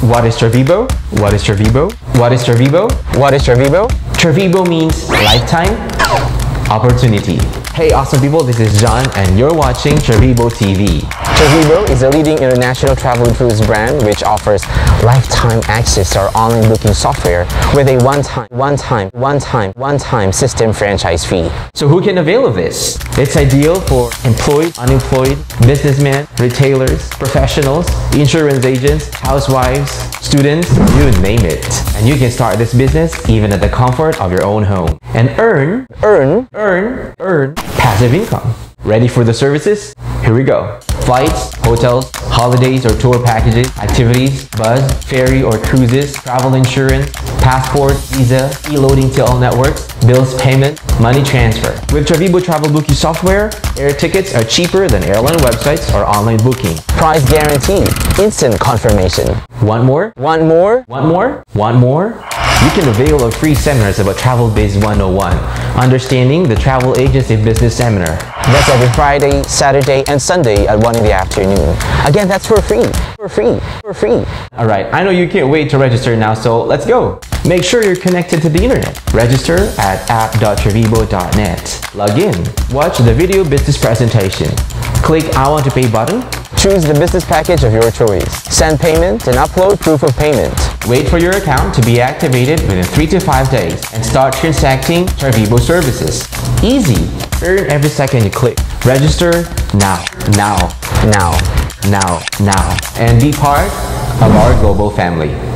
What is Travibo? What is Travibo? What is Travibo? What is Travibo? Travibo means lifetime opportunity. Hey awesome people, this is John and you're watching Travibo TV. Travibo is a leading international travel and cruise brand which offers lifetime access to our online booking software with a one-time, one-time, one-time, one-time system franchise fee. So who can avail of this? It's ideal for employed, unemployed, businessmen, retailers, professionals, insurance agents, housewives, students, you name it. And you can start this business even at the comfort of your own home and earn, Earn earn, earn passive income. Ready for the services? Here we go. Flights, hotels, holidays or tour packages, activities, bus, ferry or cruises, travel insurance, passport, visa, e-loading to all networks, bills payment, money transfer. With Travibo travel booking software, air tickets are cheaper than airline websites or online booking. price guarantee, instant confirmation. Want more? Want more? Want more? Want more? You can avail of free seminars about Travel Biz 101, Understanding the Travel Agency Business Seminar. That's every Friday, Saturday, and Sunday at 1 in the afternoon. Again, that's for free. For free. For free. Alright, I know you can't wait to register now, so let's go. Make sure you're connected to the internet. Register at app.travibo.net. Log in. Watch the video business presentation. Click I want to pay button. Choose the business package of your choice. Send payment and upload proof of payment. Wait for your account to be activated within 3 to 5 days and start transacting Travibo services. Easy. Earn every second you click. Register now, now, Now. now, now, and be part of our global family.